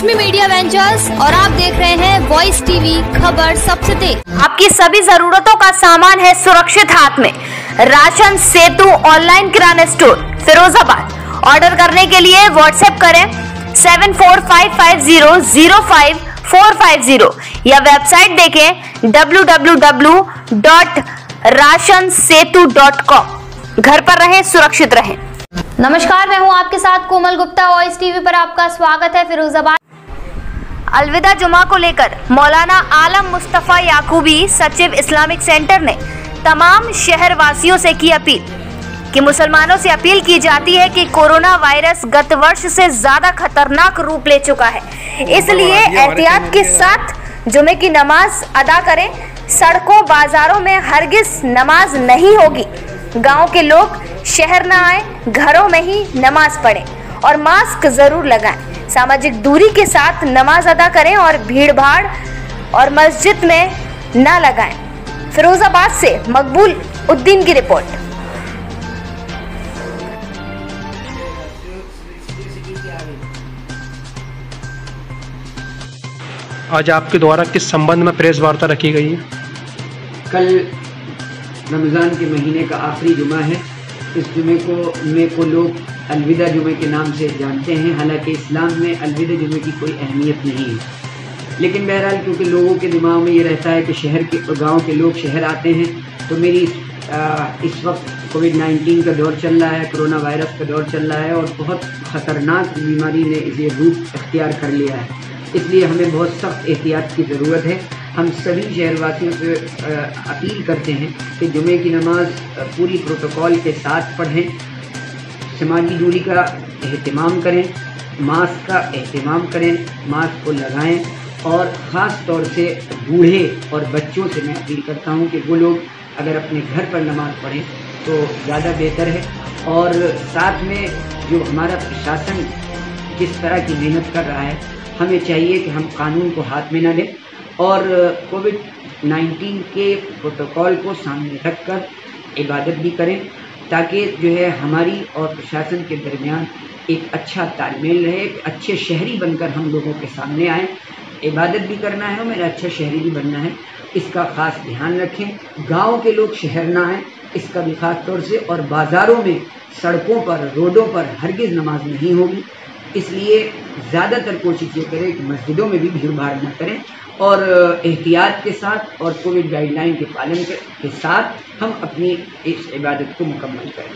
Lakshmi media ventures और आप देख रहे हैं वॉइस टीवी खबर सबसे तेज। आपकी सभी जरूरतों का सामान है सुरक्षित हाथ में। Ration Setu online kirana store Firozabad. Order करने के लिए व्हाट्सएप करें seven four five five zero zero five four five zero या वेबसाइट देखें W W W dot ration Setu dot com घर पर रहें सुरक्षित रहें। नमस्कार मैं हूँ आपके साथ कोमल गुप्ता। वॉइस टीवी पर आपका स्वागत है फिरोजाबाद। अलविदा जुमा को लेकर मौलाना आलम मुस्तफ़ा याकूबी सचिव इस्लामिक सेंटर ने तमाम शहर वासियों से की अपील कि मुसलमानों से अपील की जाती है कि कोरोना वायरस गत वर्ष से ज़्यादा खतरनाक रूप ले चुका है। इसलिए एहतियात के साथ जुमे की नमाज़ अदा करें। सड़कों बाजारों में हरगिज नमाज़ नहीं होगी। गाँव के लोग शहर न आए घरों में ही नमाज़ पढ़ें और मास्क ज़रूर लगाएँ। सामाजिक दूरी के साथ नमाज़ अदा करें और भीड़ भाड़ और मस्जिद में न लगाएँ। फिरोजाबाद से मकबूल उद्दीन की रिपोर्ट। आज आपके द्वारा किस संबंध में प्रेस वार्ता रखी गई है? कल रमज़ान के महीने का आखिरी जुमा है। इस जुमे को जुमे को लोग अलविदा जुमे के नाम से जानते हैं। हालाँकि इस्लाम में अलविदा जुमे की कोई अहमियत नहीं। है लेकिन बहरहाल क्योंकि लोगों के दिमाग में ये रहता है कि शहर के गाँव के लोग शहर आते हैं तो मेरी आ, इस वक्त कोविड 19 का दौर चल रहा है कोरोना वायरस का दौर चल रहा है और बहुत ख़तरनाक बीमारी ने इसे रूप अख्तियार कर लिया है। इसलिए हमें बहुत सख्त एहतियात की ज़रूरत है। हम सभी शहरवासियों से अपील करते हैं कि जुमे की नमाज़ पूरी प्रोटोकॉल के साथ पढ़ें। समाजी दूरी का अहतमाम करें, मास्क का अहतमाम करें, मास्क को लगाएँ और ख़ास तौर से बूढ़े और बच्चों से मैं अपील करता हूँ कि वो लोग अगर अपने घर पर नमाज़ पढ़ें तो ज़्यादा बेहतर है और साथ में जो हमारा प्रशासन जिस तरह की मेहनत कर रहा है, हमें चाहिए कि हम कानून को हाथ में न लें और कोविड 19 के प्रोटोकॉल को सामने रखकर इबादत भी करें। ताकि जो है हमारी और प्रशासन के दरमियान एक अच्छा तालमेल रहे अच्छे शहरी बनकर हम लोगों के सामने आए। इबादत भी करना है और मेरा अच्छा शहरी भी बनना है। इसका ख़ास ध्यान रखें। गाँव के लोग शहर ना आए, इसका भी ख़ास तौर से। और बाज़ारों में सड़कों पर, रोडों पर हरगिज़ नमाज़ नहीं होगी। इसलिए ज़्यादातर कोशिश ये करें कि मस्जिदों में भी भीड़ भाड़ न करें और एहतियात के साथ और कोविड गाइडलाइन के पालन के साथ हम अपनी इस इबादत को मुकम्मल करें।